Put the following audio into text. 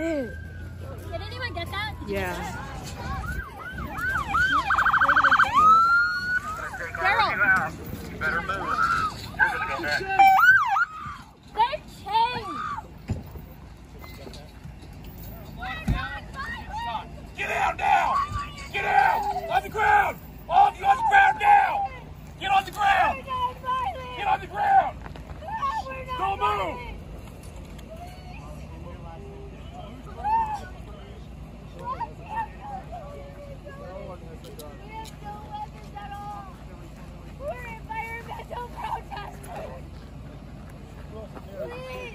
Yeah. Daryl. Move. You're gonna go back. They changed. Get out now! Get out! On the ground! On the ground now! Get on the ground! Get on the ground! Don't move! Please!